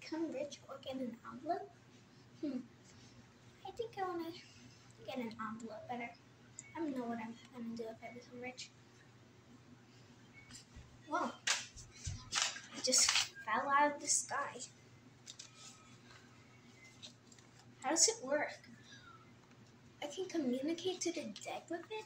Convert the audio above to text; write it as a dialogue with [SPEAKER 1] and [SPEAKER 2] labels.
[SPEAKER 1] become rich or get an envelope? Hmm. I think I want to get an envelope better. I don't know what I'm going to do if I become rich. Whoa. I just fell out of the sky. How does it work? I can communicate to the dead with it?